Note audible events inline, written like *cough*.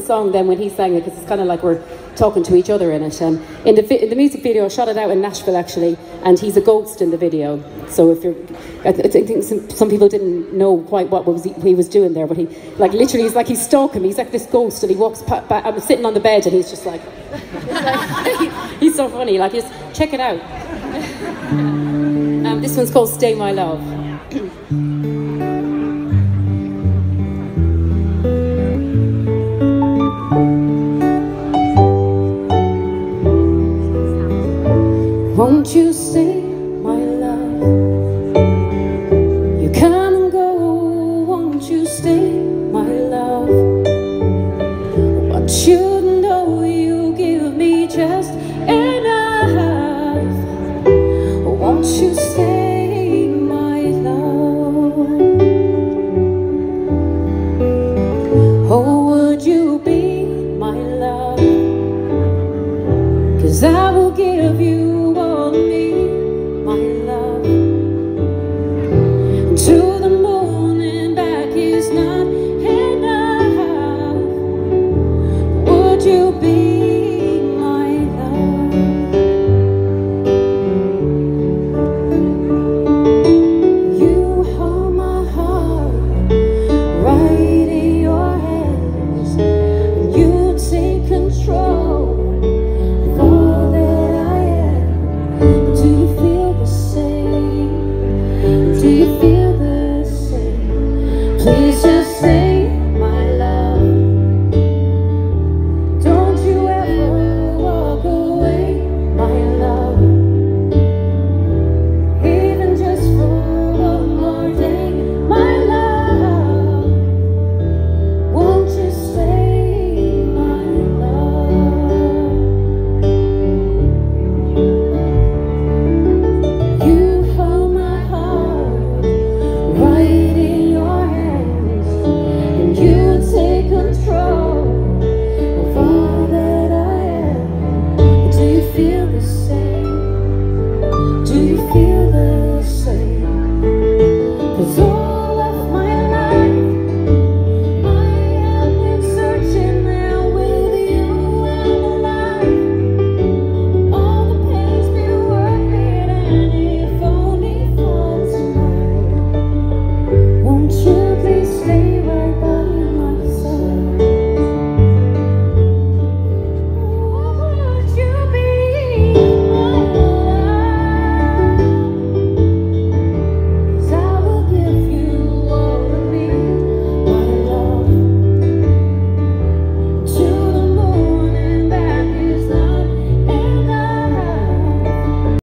song then when he sang it because it's kind of like we're talking to each other in it. Um, in the in the music video, I shot it out in Nashville actually, and he's a ghost in the video. So if you're, I, I think some, some people didn't know quite what was he, he, was doing there, but he like literally he's like he's stalking me. He's like this ghost, and he walks back. I'm sitting on the bed, and he's just like, *laughs* he's so funny. Like just check it out. *laughs* Um, this one's called "Stay My Love." Won't you stay, my love? You come and go, won't you stay, my love? Want you know you give me just enough. Won't you stay, Cause I will give you all of me, my love. To the moon and back is not enough. Would you be do you?